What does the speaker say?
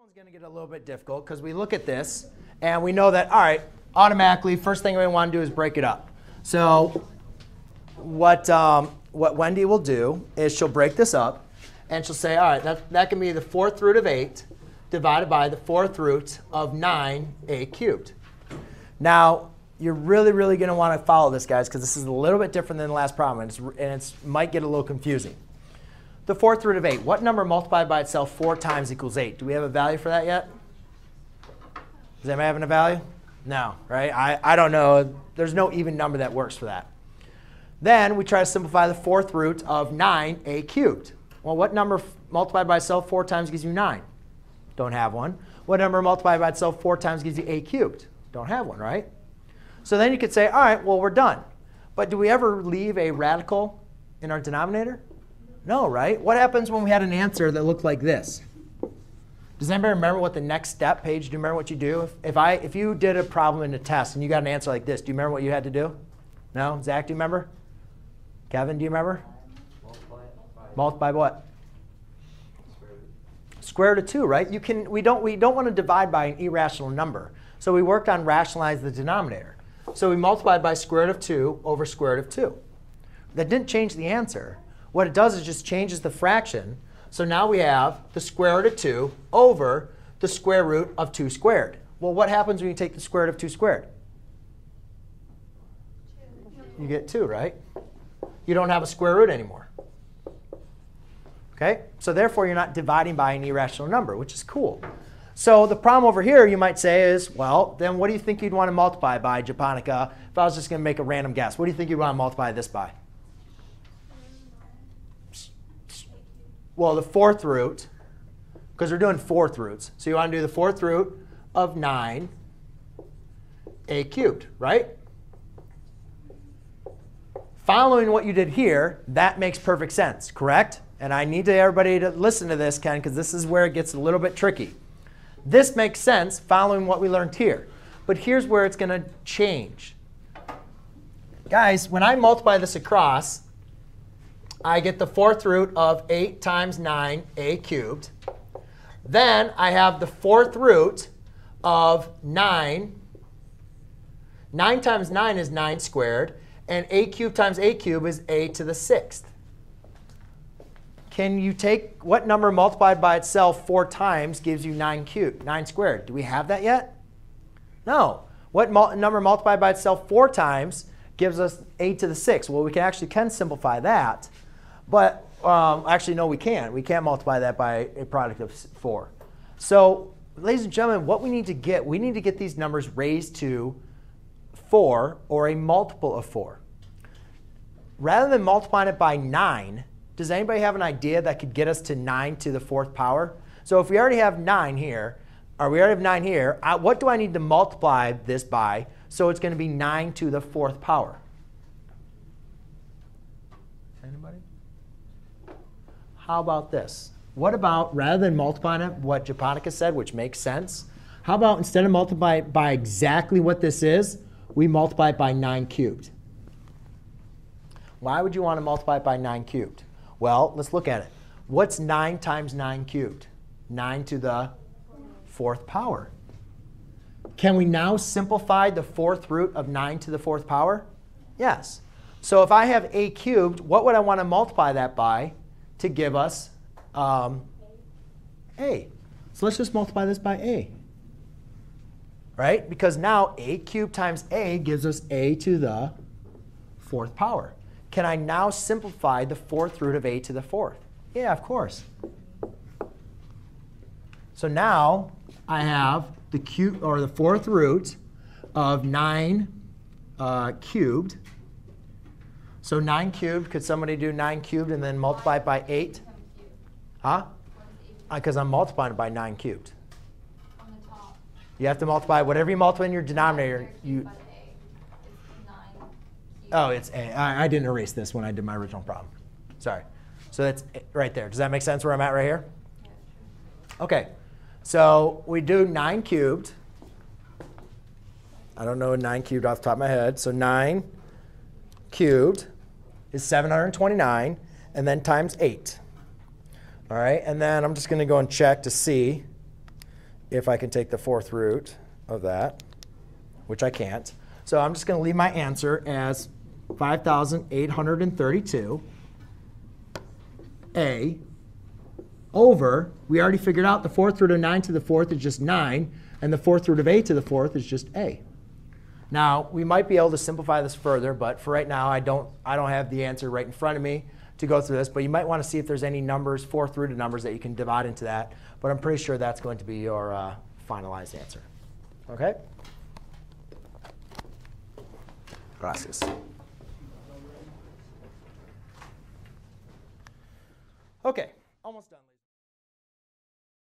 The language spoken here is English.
one's going to get a little bit difficult because we look at this and we know that, all right, automatically, first thing we want to do is break it up. So what, um, what Wendy will do is she'll break this up and she'll say, all right, that, that can be the fourth root of 8 divided by the fourth root of 9a cubed. Now, you're really, really going to want to follow this, guys, because this is a little bit different than the last problem, and it might get a little confusing. The fourth root of 8. What number multiplied by itself 4 times equals 8? Do we have a value for that yet? Is anybody having a value? No, right? I, I don't know. There's no even number that works for that. Then we try to simplify the fourth root of 9a cubed. Well, what number multiplied by itself 4 times gives you 9? Don't have one. What number multiplied by itself 4 times gives you a cubed? Don't have one, right? So then you could say, all right, well, we're done. But do we ever leave a radical in our denominator? No, right? What happens when we had an answer that looked like this? Does anybody remember what the next step page, do you remember what you do? If, if, I, if you did a problem in a test and you got an answer like this, do you remember what you had to do? No? Zach, do you remember? Kevin, do you remember? Multiply, Multiply what? Square root of 2, right? You can, we, don't, we don't want to divide by an irrational number. So we worked on rationalize the denominator. So we multiplied by square root of 2 over square root of 2. That didn't change the answer. What it does is just changes the fraction. So now we have the square root of 2 over the square root of 2 squared. Well, what happens when you take the square root of 2 squared? You get 2, right? You don't have a square root anymore. Okay? So therefore, you're not dividing by an irrational number, which is cool. So the problem over here, you might say, is, well, then what do you think you'd want to multiply by, Japonica, if I was just going to make a random guess? What do you think you'd want to multiply this by? Well, the fourth root, because we're doing fourth roots. So you want to do the fourth root of 9 a cubed, right? Following what you did here, that makes perfect sense, correct? And I need to everybody to listen to this, Ken, because this is where it gets a little bit tricky. This makes sense following what we learned here. But here's where it's going to change. Guys, when I multiply this across, I get the fourth root of 8 times 9a cubed. Then I have the fourth root of 9. 9 times 9 is 9 squared. And a cubed times a cubed is a to the sixth. Can you take what number multiplied by itself four times gives you 9 cubed, 9 squared? Do we have that yet? No. What mul number multiplied by itself four times gives us a to the sixth? Well, we can actually can simplify that. But um, actually, no, we can't. We can't multiply that by a product of 4. So ladies and gentlemen, what we need to get, we need to get these numbers raised to 4 or a multiple of 4. Rather than multiplying it by 9, does anybody have an idea that could get us to 9 to the fourth power? So if we already have 9 here, or we already have 9 here, I, what do I need to multiply this by so it's going to be 9 to the fourth power? Anybody? How about this? What about, rather than multiplying it, what Japonica said, which makes sense, how about instead of multiply by exactly what this is, we multiply it by 9 cubed? Why would you want to multiply it by 9 cubed? Well, let's look at it. What's 9 times 9 cubed? 9 to the fourth power. Can we now simplify the fourth root of 9 to the fourth power? Yes. So if I have a cubed, what would I want to multiply that by to give us um, a? So let's just multiply this by a. Right? Because now a cubed times a gives us a to the fourth power. Can I now simplify the fourth root of a to the fourth? Yeah, of course. So now I have the cube or the fourth root of 9 uh, cubed so 9 cubed, could somebody do 9 cubed and then multiply it by 8? Huh? Because uh, I'm multiplying it by 9 cubed. You have to multiply whatever you multiply in your denominator. You. Oh, it's a. I, I didn't erase this when I did my original problem. Sorry. So that's right there. Does that make sense where I'm at right here? Okay. So we do 9 cubed. I don't know 9 cubed off the top of my head. So 9 cubed is 729, and then times 8. All right, and then I'm just going to go and check to see if I can take the fourth root of that, which I can't. So I'm just going to leave my answer as 5,832 a over, we already figured out the fourth root of 9 to the fourth is just 9, and the fourth root of a to the fourth is just a. Now, we might be able to simplify this further, but for right now, I don't, I don't have the answer right in front of me to go through this. But you might want to see if there's any numbers, fourth rooted numbers, that you can divide into that. But I'm pretty sure that's going to be your uh, finalized answer. OK? Gracias. OK, almost done.